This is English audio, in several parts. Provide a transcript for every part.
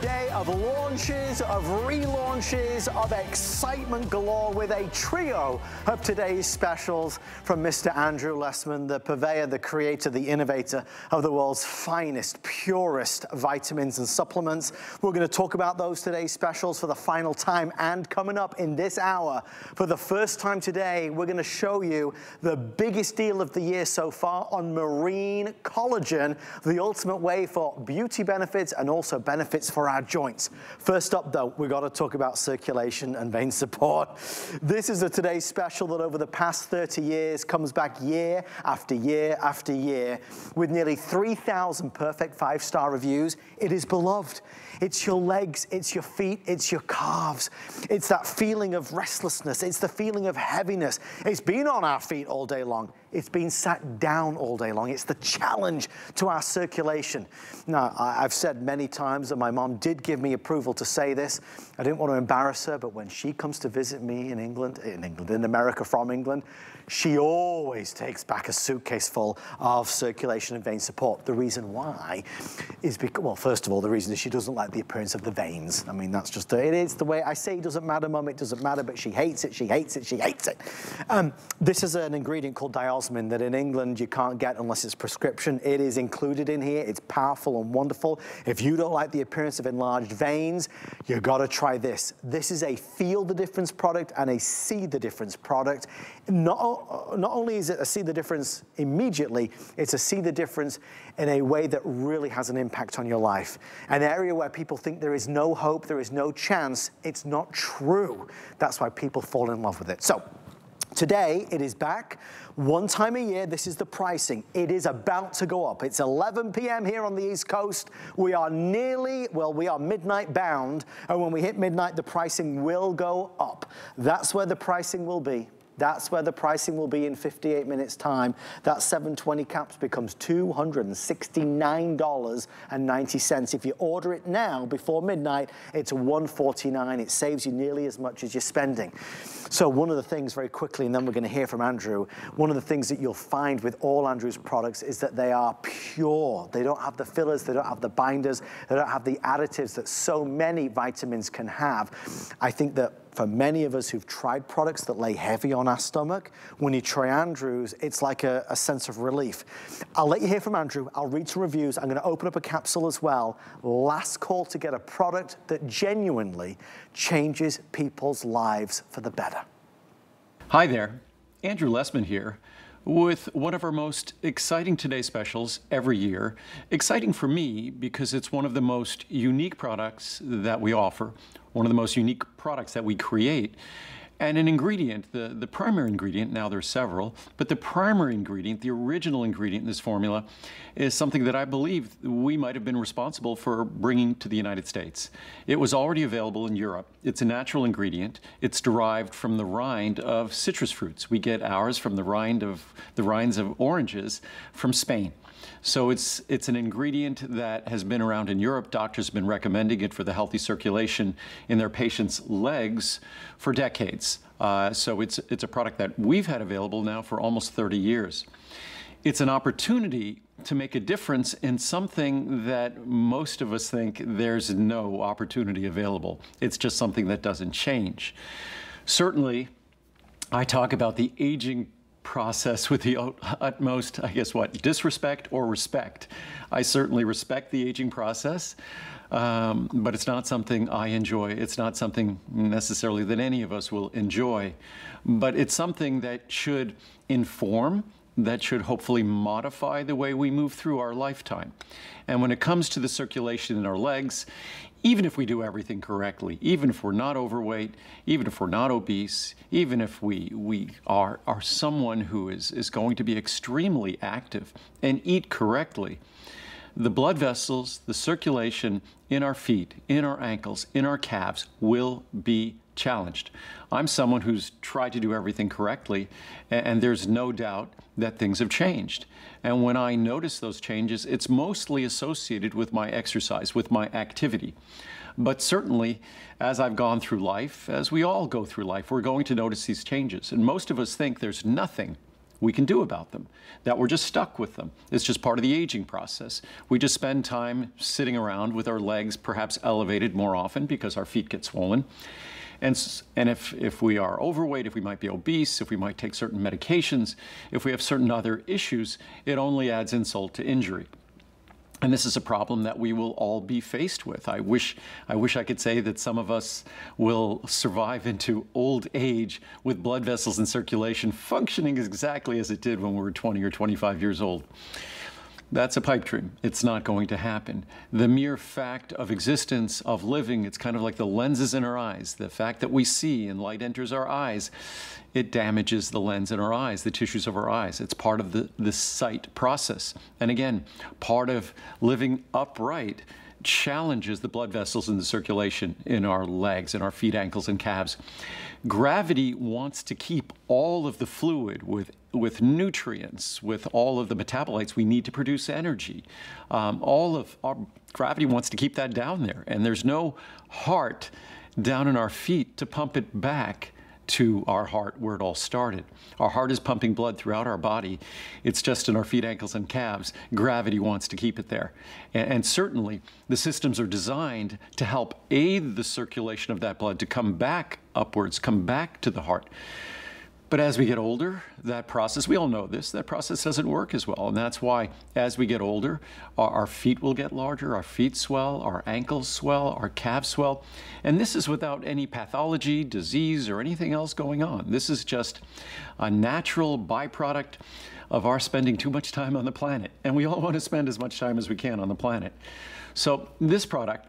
day of launches, of relaunches, of excitement galore with a trio of today's specials from Mr. Andrew Lessman, the purveyor, the creator, the innovator of the world's finest, purest vitamins and supplements. We're going to talk about those today's specials for the final time and coming up in this hour for the first time today, we're going to show you the biggest deal of the year so far on marine collagen, the ultimate way for beauty benefits and also benefits for our joints. First up though, we've got to talk about circulation and vein support. This is a today's special that over the past 30 years comes back year after year after year with nearly 3,000 perfect five-star reviews. It is beloved. It's your legs, it's your feet, it's your calves. It's that feeling of restlessness. It's the feeling of heaviness. It's been on our feet all day long. It's been sat down all day long. It's the challenge to our circulation. Now, I've said many times that my mom did give me approval to say this. I didn't want to embarrass her, but when she comes to visit me in England, in England, in America from England, she always takes back a suitcase full of circulation and vein support. The reason why is because, well, first of all, the reason is she doesn't like the appearance of the veins. I mean, that's just, it is the way I say it doesn't matter, mum, it doesn't matter, but she hates it, she hates it, she hates it. Um, this is an ingredient called diosmin that in England you can't get unless it's prescription. It is included in here. It's powerful and wonderful. If you don't like the appearance of enlarged veins, you've gotta try this. This is a feel the difference product and a see the difference product. Not not only is it a see the difference immediately, it's a see the difference in a way that really has an impact on your life. An area where people think there is no hope, there is no chance, it's not true. That's why people fall in love with it. So Today, it is back. One time a year, this is the pricing. It is about to go up. It's 11 p.m. here on the East Coast. We are nearly, well, we are midnight bound. And when we hit midnight, the pricing will go up. That's where the pricing will be. That's where the pricing will be in 58 minutes time. That 720 caps becomes $269.90. If you order it now before midnight, it's 149. It saves you nearly as much as you're spending. So one of the things very quickly, and then we're gonna hear from Andrew, one of the things that you'll find with all Andrew's products is that they are pure. They don't have the fillers, they don't have the binders, they don't have the additives that so many vitamins can have. I think that for many of us who've tried products that lay heavy on our stomach, when you try Andrew's, it's like a, a, sense of relief. I'll let you hear from Andrew. I'll read some reviews. I'm gonna open up a capsule as well. Last call to get a product that genuinely changes people's lives for the better. Hi there, Andrew Lessman here with one of our most exciting Today specials every year. Exciting for me because it's one of the most unique products that we offer, one of the most unique products that we create. And an ingredient, the, the primary ingredient, now there's several, but the primary ingredient, the original ingredient in this formula, is something that I believe we might have been responsible for bringing to the United States. It was already available in Europe. It's a natural ingredient. It's derived from the rind of citrus fruits. We get ours from the rind of the rinds of oranges from Spain. So it's, it's an ingredient that has been around in Europe. Doctors have been recommending it for the healthy circulation in their patients' legs for decades. Uh, so it's, it's a product that we've had available now for almost 30 years. It's an opportunity to make a difference in something that most of us think there's no opportunity available. It's just something that doesn't change. Certainly, I talk about the aging process with the utmost, I guess what, disrespect or respect. I certainly respect the aging process, um, but it's not something I enjoy. It's not something necessarily that any of us will enjoy, but it's something that should inform that should hopefully modify the way we move through our lifetime. And when it comes to the circulation in our legs, even if we do everything correctly, even if we're not overweight, even if we're not obese, even if we, we are, are someone who is, is going to be extremely active and eat correctly, the blood vessels, the circulation in our feet, in our ankles, in our calves will be challenged. I'm someone who's tried to do everything correctly, and there's no doubt that things have changed. And when I notice those changes, it's mostly associated with my exercise, with my activity. But certainly, as I've gone through life, as we all go through life, we're going to notice these changes. And most of us think there's nothing we can do about them, that we're just stuck with them. It's just part of the aging process. We just spend time sitting around with our legs perhaps elevated more often because our feet get swollen. And, and if, if we are overweight, if we might be obese, if we might take certain medications, if we have certain other issues, it only adds insult to injury. And this is a problem that we will all be faced with. I wish, I wish I could say that some of us will survive into old age with blood vessels and circulation functioning exactly as it did when we were 20 or 25 years old. That's a pipe dream. It's not going to happen. The mere fact of existence, of living, it's kind of like the lenses in our eyes. The fact that we see and light enters our eyes, it damages the lens in our eyes, the tissues of our eyes. It's part of the, the sight process. And again, part of living upright challenges the blood vessels in the circulation in our legs, in our feet, ankles, and calves. Gravity wants to keep all of the fluid with, with nutrients, with all of the metabolites we need to produce energy. Um, all of our gravity wants to keep that down there, and there's no heart down in our feet to pump it back to our heart where it all started. Our heart is pumping blood throughout our body. It's just in our feet, ankles, and calves. Gravity wants to keep it there. And, and, certainly, the systems are designed to help aid the circulation of that blood to come back upwards, come back to the heart. But as we get older, that process, we all know this, that process doesn't work as well. And that's why as we get older, our, our, feet will get larger, our feet swell, our ankles swell, our calves swell. And this is without any pathology, disease, or anything else going on. This is just a natural byproduct of our spending too much time on the planet. And we all want to spend as much time as we can on the planet. So this product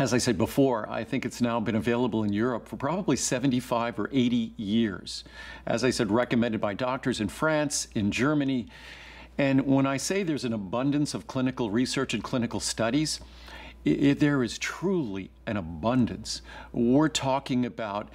as I said before, I think it's now been available in Europe for probably 75 or 80 years. As I said, recommended by doctors in France, in Germany. And when I say there's an abundance of clinical research and clinical studies, it, there is truly an abundance. We're talking about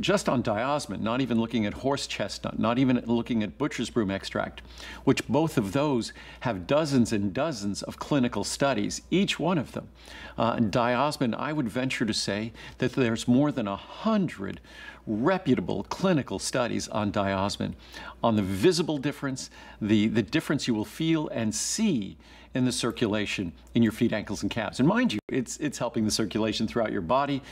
just on diosmin, not even looking at horse chestnut, not even looking at butcher's broom extract, which both of those have dozens and dozens of clinical studies, each one of them. Uh, diosmin, I would venture to say that there's more than a hundred reputable clinical studies on diosmin, on the visible difference, the, the difference you will feel and see in the circulation in your feet, ankles, and calves. And mind you, it's, it's helping the circulation throughout your body.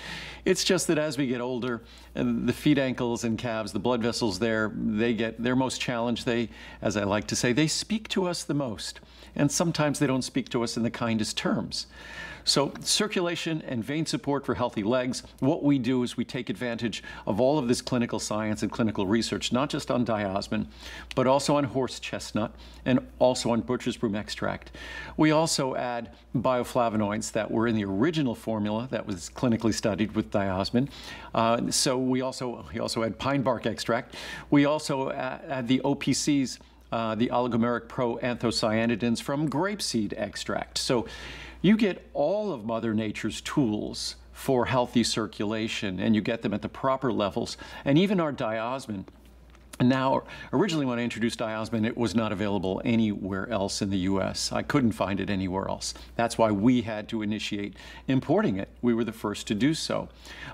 It's just that as we get older, the feet, ankles, and calves, the blood vessels there, they get, they're most challenged. They, as I like to say, they speak to us the most. And sometimes they don't speak to us in the kindest terms. So circulation and vein support for healthy legs, what we do is we take advantage of all of this clinical science and clinical research, not just on diosmin, but also on horse chestnut and also on butcher's broom extract. We also add bioflavonoids that were in the original formula that was clinically studied with diosmin. Uh, so we also, we also add pine bark extract. We also add, add the OPCs uh, the oligomeric proanthocyanidins from grapeseed extract. So you get all of Mother Nature's tools for healthy circulation and you get them at the proper levels. And even our diosmin now, originally when I introduced diosmin, it was not available anywhere else in the U.S. I couldn't find it anywhere else. That's why we had to initiate importing it. We were the first to do so.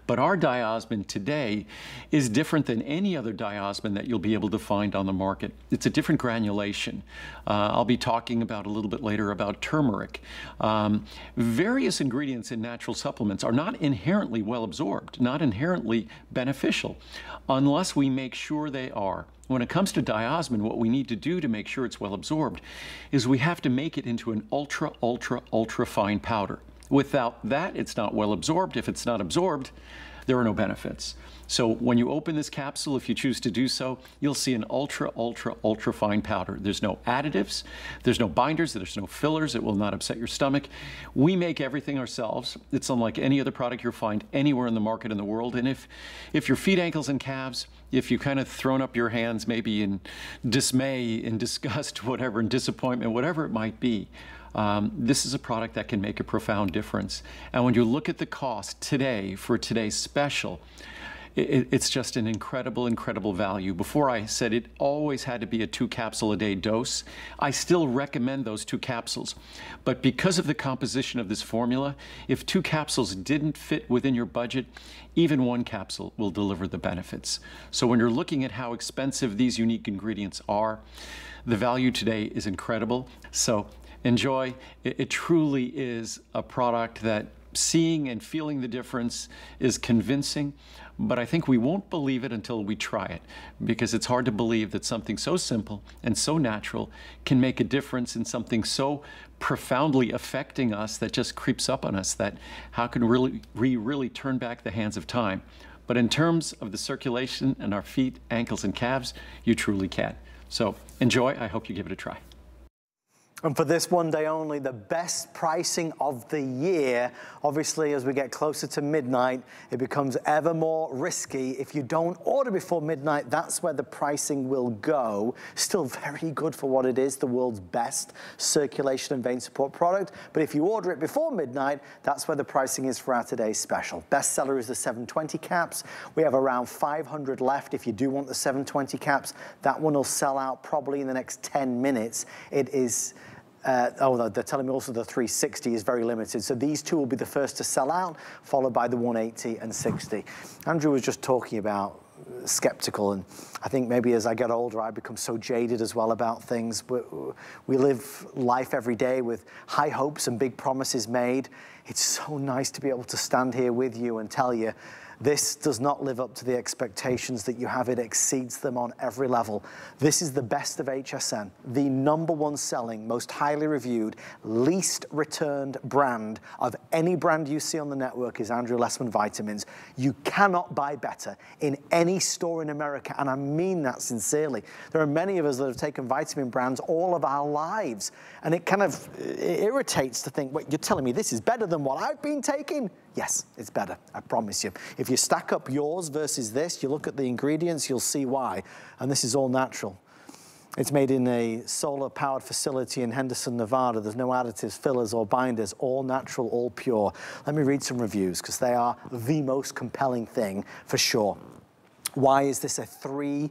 But our diosmin today is different than any other diosmin that you'll be able to find on the market. It's a different granulation. Uh, I'll be talking about a little bit later about turmeric. Um, various ingredients in natural supplements are not inherently well absorbed, not inherently beneficial, unless we make sure they are are. When it comes to diosmin, what we need to do to make sure it's well absorbed is we have to make it into an ultra, ultra, ultra fine powder. Without that, it's not well absorbed. If it's not absorbed, there are no benefits. So when you open this capsule, if you choose to do so, you'll see an ultra, ultra, ultra fine powder. There's no additives, there's no binders, there's no fillers, it will not upset your stomach. We make everything ourselves. It's unlike any other product you'll find anywhere in the market in the world. And if, if your feet, ankles, and calves, if you've kind of thrown up your hands maybe in dismay, in disgust, whatever, in disappointment, whatever it might be, um, this is a product that can make a profound difference. And when you look at the cost today for today's special, it, it's just an incredible, incredible value. Before I said it always had to be a two capsule a day dose. I still recommend those two capsules. But because of the composition of this formula, if two capsules didn't fit within your budget, even one capsule will deliver the benefits. So when you're looking at how expensive these unique ingredients are, the value today is incredible. So enjoy. It, it truly is a product that seeing and feeling the difference is convincing, but I think we won't believe it until we try it because it's hard to believe that something so simple and so natural can make a difference in something so profoundly affecting us that just creeps up on us that how can really, we really turn back the hands of time? But in terms of the circulation in our feet, ankles, and calves, you truly can. So enjoy. I hope you give it a try. And for this one day only, the best pricing of the year. Obviously, as we get closer to midnight, it becomes ever more risky. If you don't order before midnight, that's where the pricing will go. Still very good for what it is, the world's best circulation and vein support product. But if you order it before midnight, that's where the pricing is for our today's special. Bestseller is the 720 caps. We have around 500 left. If you do want the 720 caps, that one will sell out probably in the next 10 minutes. It is uh, oh, they're telling me also the 360 is very limited. So these two will be the first to sell out, followed by the 180 and 60. Andrew was just talking about skeptical and I think maybe as I get older I become so jaded as well about things. We, we live life every day with high hopes and big promises made. It's so nice to be able to stand here with you and tell you this does not live up to the expectations that you have. It exceeds them on every level. This is the best of HSN, the number one selling, most highly reviewed, least returned brand of any brand you see on the network is Andrew Lessman Vitamins. You cannot buy better in any store in America, and I mean that sincerely. There are many of us that have taken vitamin brands all of our lives, and it kind of it irritates to think, wait, you're telling me this is better than what I've been taking? Yes, it's better, I promise you. If you stack up yours versus this, you look at the ingredients, you'll see why. And this is all natural. It's made in a solar powered facility in Henderson, Nevada. There's no additives, fillers, or binders, all natural, all pure. Let me read some reviews because they are the most compelling thing for sure. Why is this a three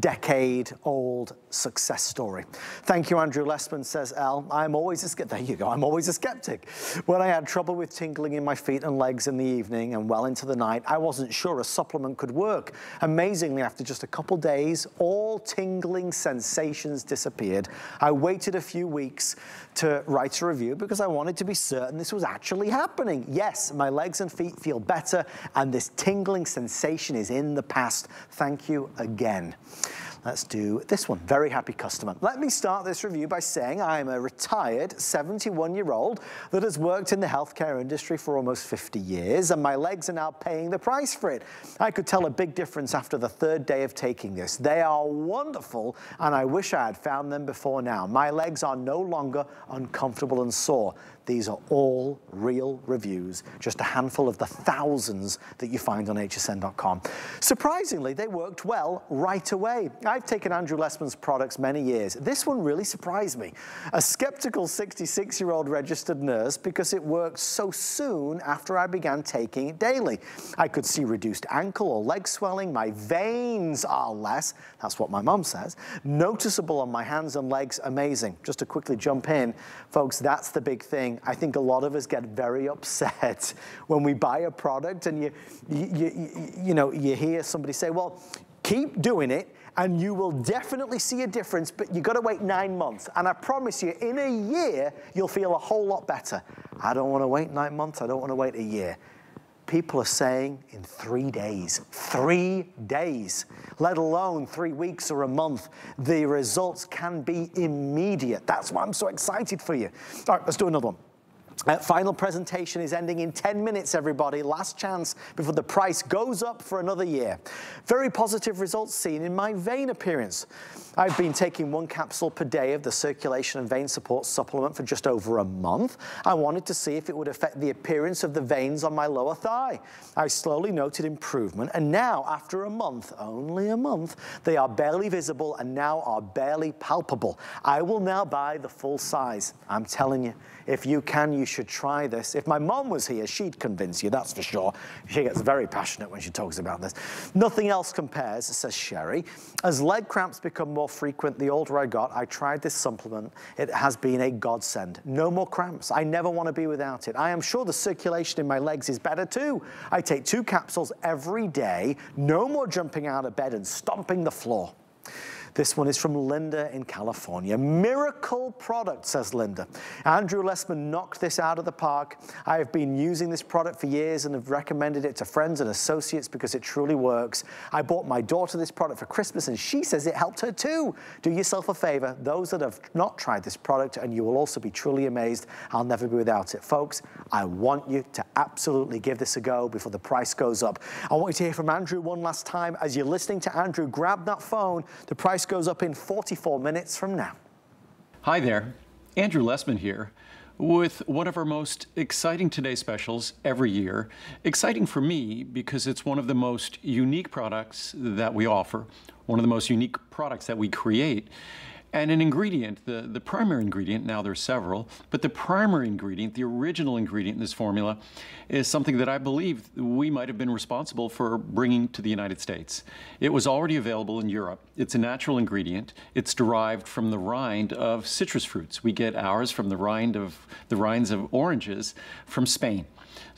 decade old success story. Thank you, Andrew Lessman, says Al. I'm always a skeptic. There you go. I'm always a skeptic. When I had trouble with tingling in my feet and legs in the evening and well into the night, I wasn't sure a supplement could work. Amazingly, after just a couple days, all tingling sensations disappeared. I waited a few weeks to write a review because I wanted to be certain this was actually happening. Yes, my legs and feet feel better and this tingling sensation is in the past. Thank you again. Let's do this one. Very happy customer. Let me start this review by saying I'm a retired 71-year-old that has worked in the healthcare industry for almost 50 years, and my legs are now paying the price for it. I could tell a big difference after the third day of taking this. They are wonderful, and I wish I had found them before now. My legs are no longer uncomfortable and sore. These are all real reviews, just a handful of the thousands that you find on hsn.com. Surprisingly, they worked well right away. I've taken Andrew Lessman's products many years. This one really surprised me. A skeptical 66-year-old registered nurse because it worked so soon after I began taking it daily. I could see reduced ankle or leg swelling. My veins are less. That's what my mom says. Noticeable on my hands and legs. Amazing. Just to quickly jump in, folks, that's the big thing I think a lot of us get very upset when we buy a product and you, you, you, you know, you hear somebody say, well, keep doing it and you will definitely see a difference, but you gotta wait nine months. And I promise you, in a year, you'll feel a whole lot better. I don't wanna wait nine months, I don't wanna wait a year people are saying in three days, three days, let alone three weeks or a month. The results can be immediate. That's why I'm so excited for you. All right, let's do another one. Uh, final presentation is ending in 10 minutes, everybody. Last chance before the price goes up for another year. Very positive results seen in my vein appearance. I've been taking one capsule per day of the circulation and vein support supplement for just over a month. I wanted to see if it would affect the appearance of the veins on my lower thigh. I slowly noted improvement, and now, after a month, only a month, they are barely visible and now are barely palpable. I will now buy the full size. I'm telling you, if you can, you should try this. If my mom was here, she'd convince you, that's for sure. She gets very passionate when she talks about this. Nothing else compares, says Sherry. As leg cramps become more frequent, the older I got, I tried this supplement. It has been a godsend. No more cramps. I never want to be without it. I am sure the circulation in my legs is better too. I take two capsules every day. No more jumping out of bed and stomping the floor. This one is from Linda in California. Miracle product, says Linda. Andrew Lessman knocked this out of the park. I have been using this product for years and have recommended it to friends and associates because it truly works. I bought my daughter this product for Christmas and she says it helped her too. Do yourself a favor, those that have not tried this product, and you will also be truly amazed. I'll never be without it. Folks, I want you to absolutely give this a go before the price goes up. I want you to hear from Andrew one last time. As you're listening to Andrew, grab that phone. The price goes up in 44 minutes from now. Hi there, Andrew Lessman here with one of our most exciting Today specials every year. Exciting for me because it's one of the most unique products that we offer, one of the most unique products that we create. And an ingredient, the, the primary ingredient, now there's several, but the primary ingredient, the original ingredient in this formula, is something that I believe we might have been responsible for bringing to the United States. It was already available in Europe. It's a natural ingredient. It's derived from the rind of citrus fruits. We get ours from the rind of the rinds of oranges from Spain.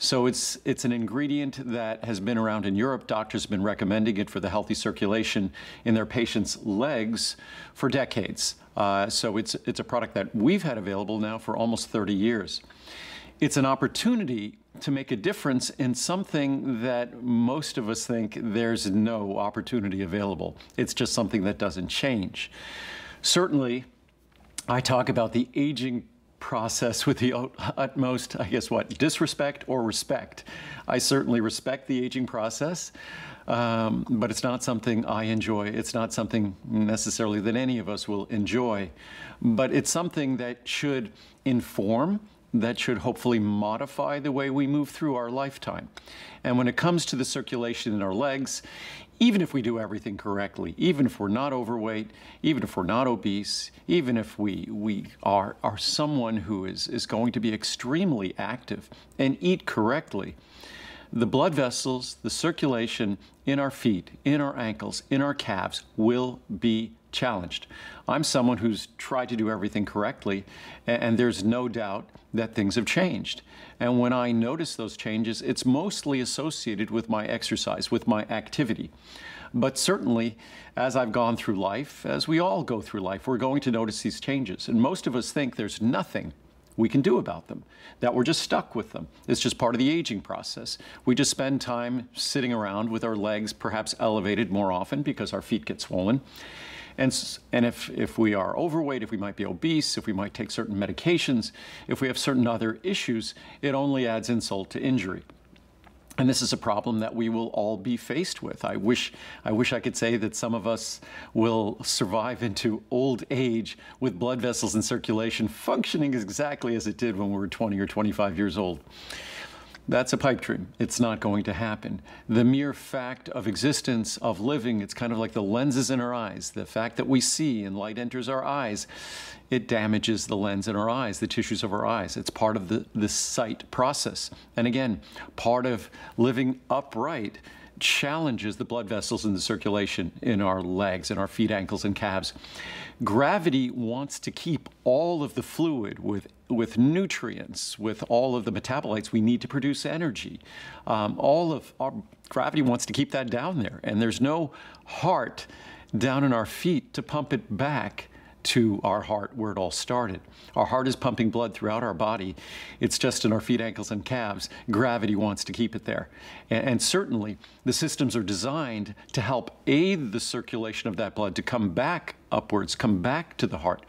So it's, it's an ingredient that has been around in Europe. Doctors have been recommending it for the healthy circulation in their patients' legs for decades. Uh, so it's, it's a product that we've had available now for almost 30 years. It's an opportunity to make a difference in something that most of us think there's no opportunity available. It's just something that doesn't change. Certainly, I talk about the aging process with the utmost, I guess, what, disrespect or respect. I certainly respect the aging process, um, but it's not something I enjoy. It's not something necessarily that any of us will enjoy, but it's something that should inform that should hopefully modify the way we move through our lifetime. And when it comes to the circulation in our legs, even if we do everything correctly, even if we're not overweight, even if we're not obese, even if we, we are, are someone who is, is going to be extremely active and eat correctly, the blood vessels, the circulation in our feet, in our ankles, in our calves will be challenged. I'm someone who's tried to do everything correctly, and there's no doubt that things have changed. And when I notice those changes, it's mostly associated with my exercise, with my activity. But certainly, as I've gone through life, as we all go through life, we're going to notice these changes. And most of us think there's nothing we can do about them, that we're just stuck with them. It's just part of the aging process. We just spend time sitting around with our legs perhaps elevated more often because our feet get swollen. And, and if, if we are overweight, if we might be obese, if we might take certain medications, if we have certain other issues, it only adds insult to injury. And this is a problem that we will all be faced with. I wish, I wish I could say that some of us will survive into old age with blood vessels and circulation functioning exactly as it did when we were 20 or 25 years old. That's a pipe dream. It's not going to happen. The mere fact of existence, of living, it's kind of like the lenses in our eyes. The fact that we see and light enters our eyes, it damages the lens in our eyes, the tissues of our eyes. It's part of the, the sight process. And again, part of living upright challenges the blood vessels in the circulation in our legs, in our feet, ankles, and calves. Gravity wants to keep all of the fluid with with nutrients, with all of the metabolites we need to produce energy. Um, all of our gravity wants to keep that down there, and there's no heart down in our feet to pump it back to our heart where it all started. Our heart is pumping blood throughout our body. It's just in our feet, ankles, and calves. Gravity wants to keep it there. And, and, certainly, the systems are designed to help aid the circulation of that blood to come back upwards, come back to the heart.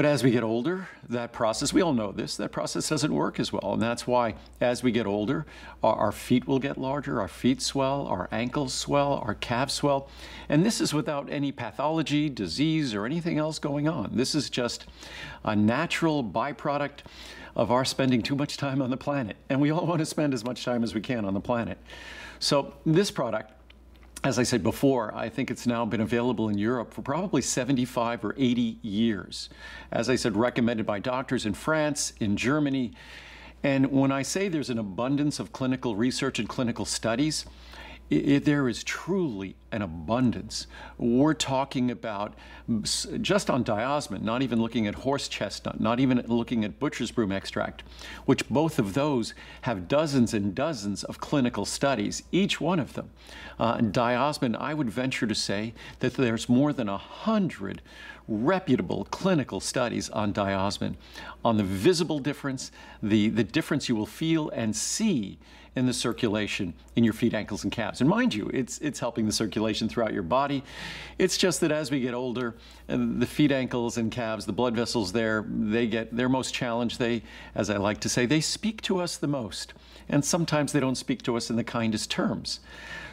But as we get older, that process, we all know this, that process doesn't work as well. And that's why as we get older, our, our, feet will get larger, our feet swell, our ankles swell, our calves swell. And this is without any pathology, disease, or anything else going on. This is just a natural byproduct of our spending too much time on the planet. And we all want to spend as much time as we can on the planet. So this product as I said before, I think it's now been available in Europe for probably 75 or 80 years. As I said, recommended by doctors in France, in Germany. And when I say there's an abundance of clinical research and clinical studies, it, there is truly an abundance. We're talking about just on diosmin, not even looking at horse chestnut, not even looking at butcher's broom extract, which both of those have dozens and dozens of clinical studies, each one of them. Uh, diosmin, I would venture to say that there's more than a hundred reputable clinical studies on diosmin, on the visible difference, the, the difference you will feel and see in the circulation in your feet, ankles, and calves. And mind you, it's, it's helping the circulation throughout your body. It's just that as we get older, uh, the feet, ankles, and calves, the blood vessels there, they get, they're most challenged. They, as I like to say, they speak to us the most. And sometimes they don't speak to us in the kindest terms.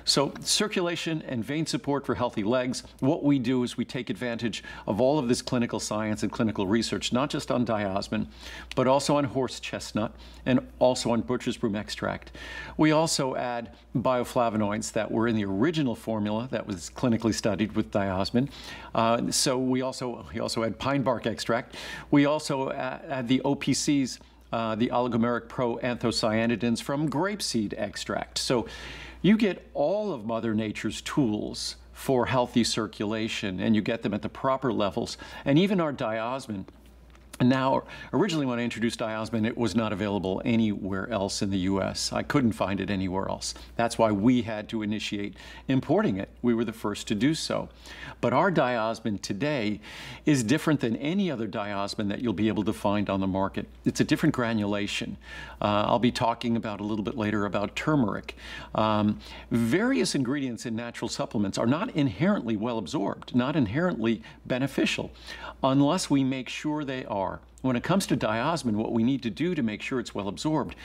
So circulation and vein support for healthy legs, what we do is we take advantage of all of this clinical science and clinical research, not just on diosmin, but also on horse chestnut and also on butcher's broom extract. We also add bioflavonoids that were in the original formula that was clinically studied with diosmin. Uh, so we also, we also add pine bark extract. We also add, add the OPCs uh, the oligomeric proanthocyanidins from grapeseed extract. So you get all of Mother Nature's tools for healthy circulation and you get them at the proper levels. And even our diosmin now, originally when I introduced diosmin, it was not available anywhere else in the U.S. I couldn't find it anywhere else. That's why we had to initiate importing it. We were the first to do so. But our diosmin today is different than any other diosmin that you'll be able to find on the market. It's a different granulation. Uh, I'll be talking about a little bit later about turmeric. Um, various ingredients in natural supplements are not inherently well absorbed, not inherently beneficial, unless we make sure they are when it comes to diosmin, what we need to do to make sure it's well absorbed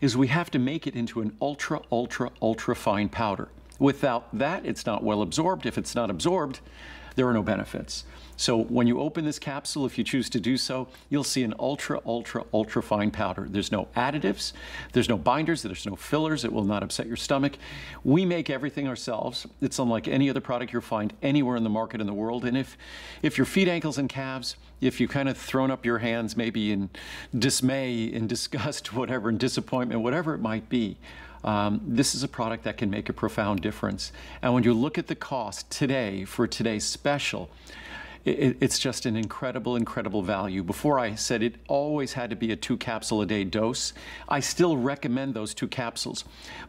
is we have to make it into an ultra, ultra, ultra fine powder. Without that, it's not well absorbed. If it's not absorbed, there are no benefits. So when you open this capsule, if you choose to do so, you'll see an ultra, ultra, ultra fine powder. There's no additives, there's no binders, there's no fillers, it will not upset your stomach. We make everything ourselves. It's unlike any other product you'll find anywhere in the market in the world. And if, if your feet, ankles, and calves, if you've kind of thrown up your hands maybe in dismay, in disgust, whatever, in disappointment, whatever it might be, um, this is a product that can make a profound difference. And when you look at the cost today for today's special, it, it's just an incredible, incredible value. Before I said it always had to be a two capsule a day dose. I still recommend those two capsules.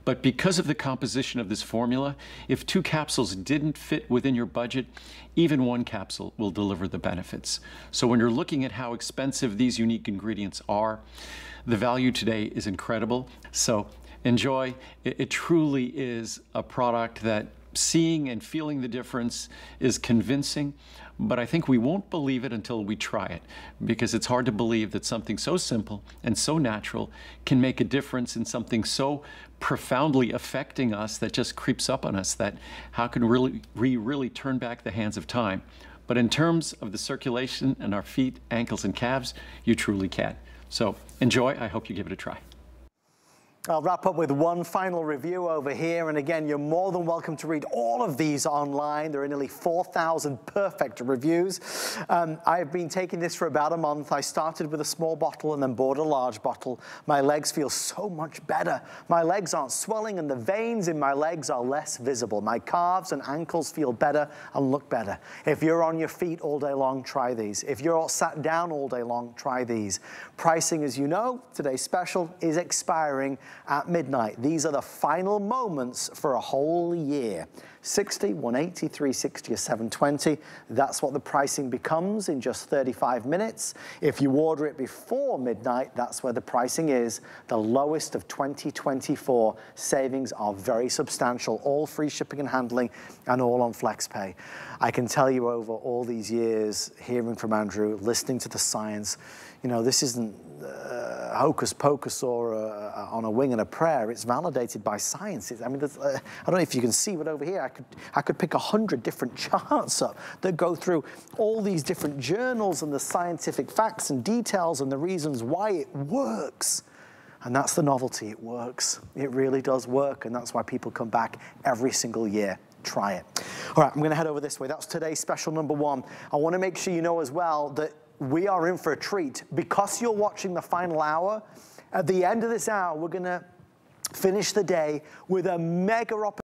But because of the composition of this formula, if two capsules didn't fit within your budget, even one capsule will deliver the benefits. So when you're looking at how expensive these unique ingredients are, the value today is incredible. So enjoy. It, it truly is a product that seeing and feeling the difference is convincing, but I think we won't believe it until we try it because it's hard to believe that something so simple and so natural can make a difference in something so profoundly affecting us that just creeps up on us that how can really, we really turn back the hands of time? But in terms of the circulation in our feet, ankles, and calves, you truly can. So enjoy. I hope you give it a try. I'll wrap up with one final review over here. And again, you're more than welcome to read all of these online. There are nearly 4,000 perfect reviews. Um, I've been taking this for about a month. I started with a small bottle and then bought a large bottle. My legs feel so much better. My legs aren't swelling and the veins in my legs are less visible. My calves and ankles feel better and look better. If you're on your feet all day long, try these. If you're sat down all day long, try these. Pricing, as you know, today's special is expiring at midnight. These are the final moments for a whole year. 60, 180, 360, or 720. That's what the pricing becomes in just 35 minutes. If you order it before midnight, that's where the pricing is. The lowest of 2024 savings are very substantial, all free shipping and handling and all on FlexPay. I can tell you over all these years, hearing from Andrew, listening to the science, you know, this isn't uh, hocus pocus or uh, on a wing and a prayer. It's validated by science. I mean, uh, I don't know if you can see, but over here I could I could pick a hundred different charts up that go through all these different journals and the scientific facts and details and the reasons why it works. And that's the novelty. It works. It really does work, and that's why people come back every single year. try it. All right, I'm gonna head over this way. That's today's special number one. I wanna make sure you know as well that we are in for a treat. Because you're watching the final hour, at the end of this hour, we're gonna finish the day with a mega opportunity